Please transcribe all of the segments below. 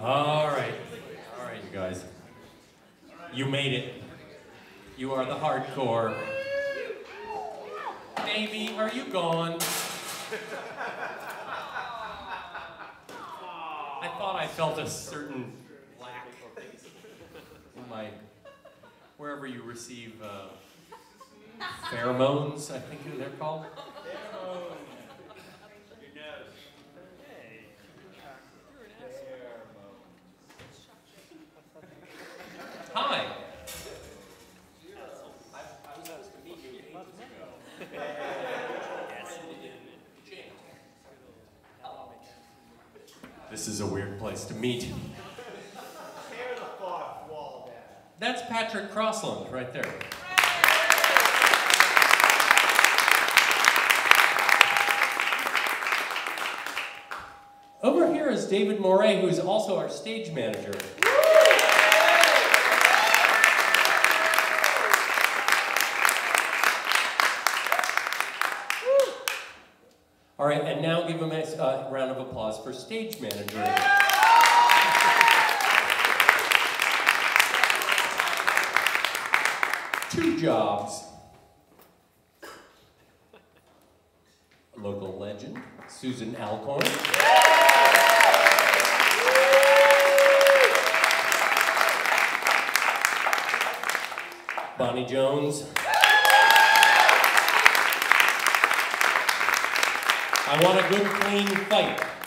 All right. All right, you guys. You made it. You are the hardcore. Baby, are you gone? I thought I felt a certain lack in my, wherever you receive uh, pheromones, I think they're called. This is a weird place to meet. Tear the fourth wall down. That's Patrick Crossland right there. Over here is David Moré, who is also our stage manager. Give him a uh, round of applause for stage manager. Two jobs. Local legend, Susan Alcorn. Bonnie Jones. I want a good, clean fight.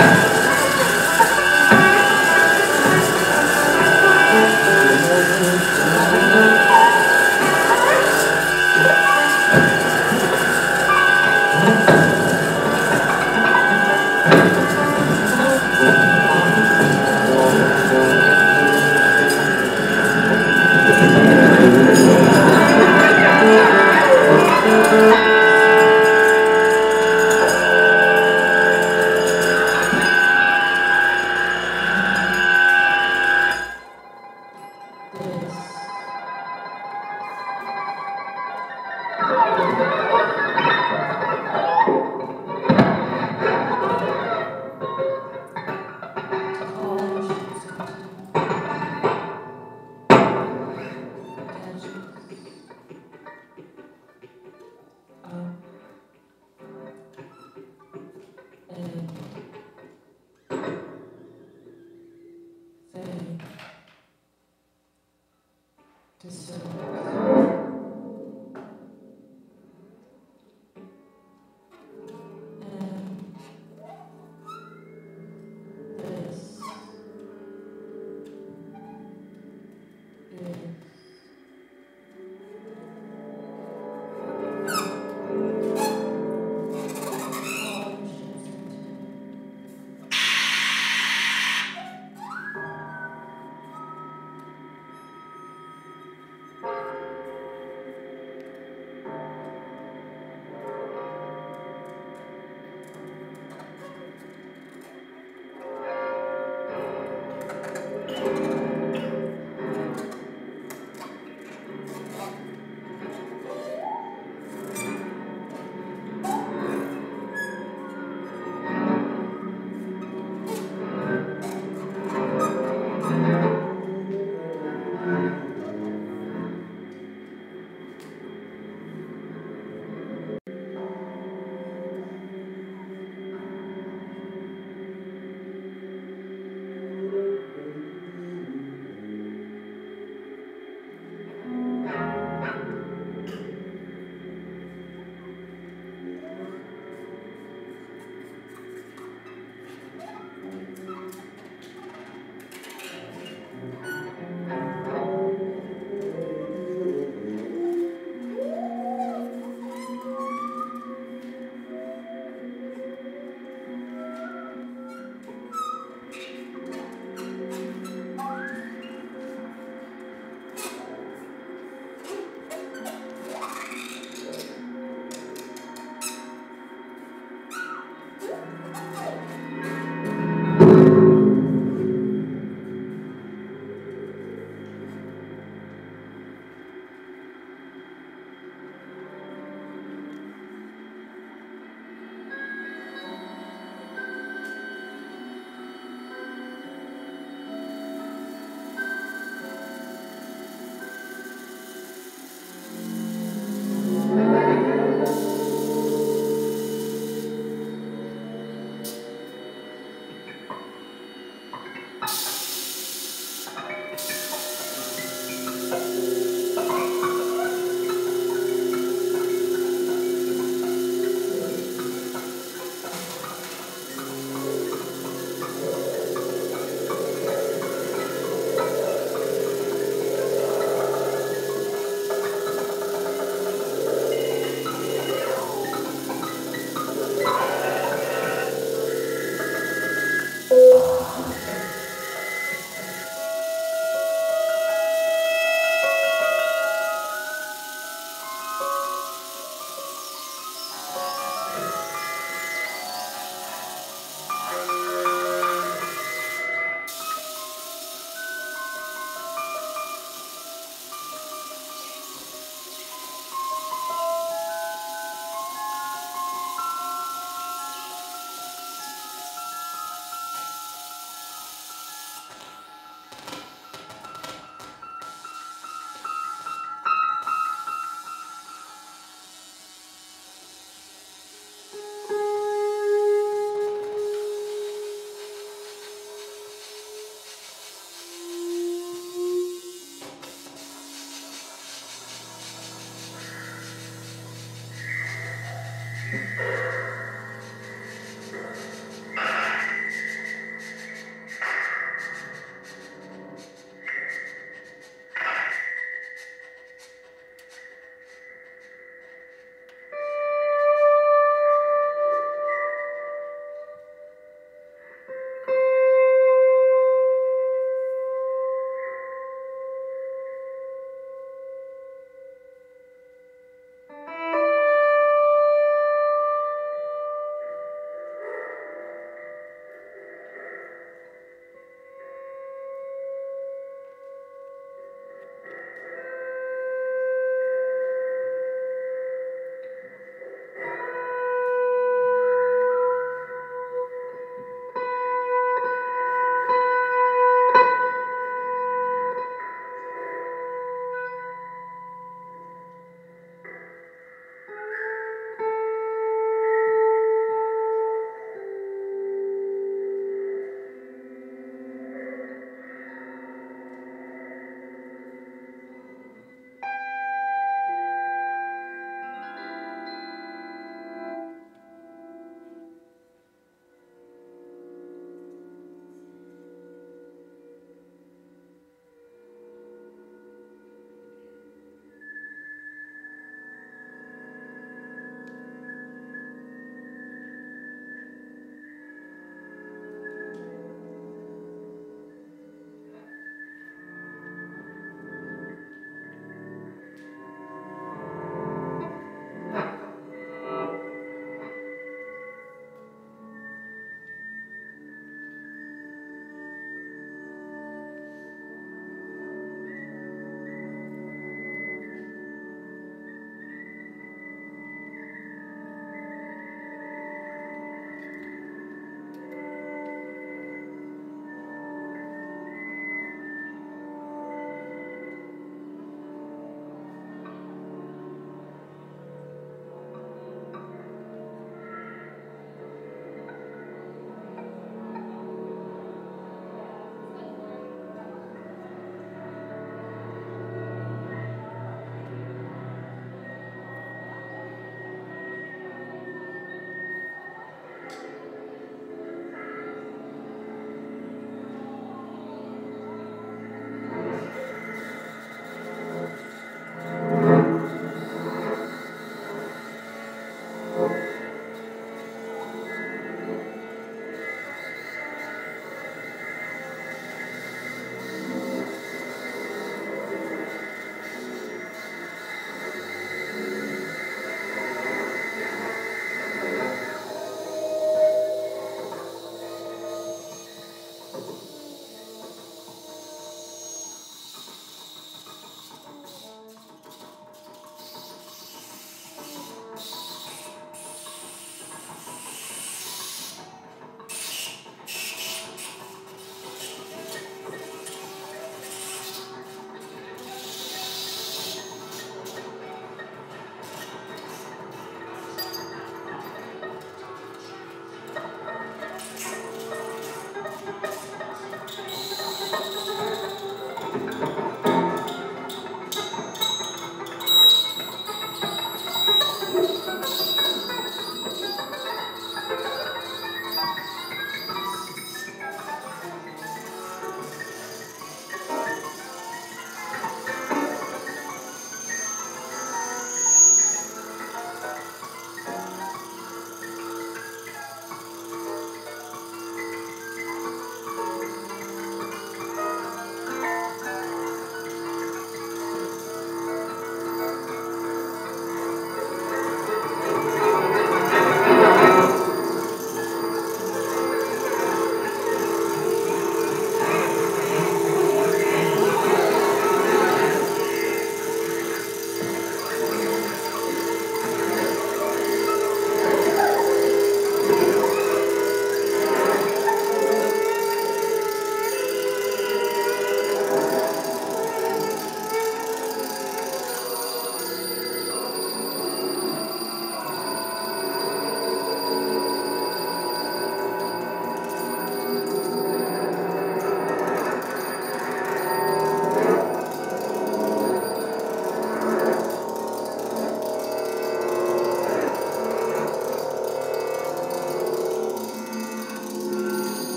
Yeah.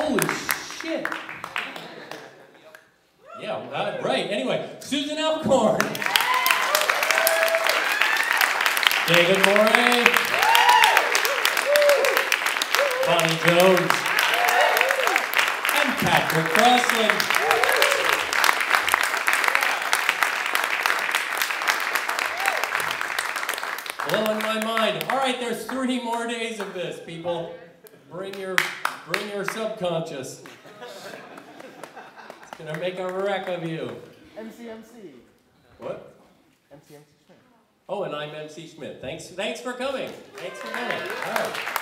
Holy shit. Yeah, right. Anyway, Susan Alcorn. David Moré. Bonnie Jones. And Patrick Crossley. blowing my mind. All right, there's three more days of this, people. Bring your your subconscious. It's gonna make a wreck of you. MCMC. What? MCMC Schmidt. Oh, and I'm MC Schmidt. Thanks, thanks for coming. Thanks for coming. All right.